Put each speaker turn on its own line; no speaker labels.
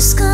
sky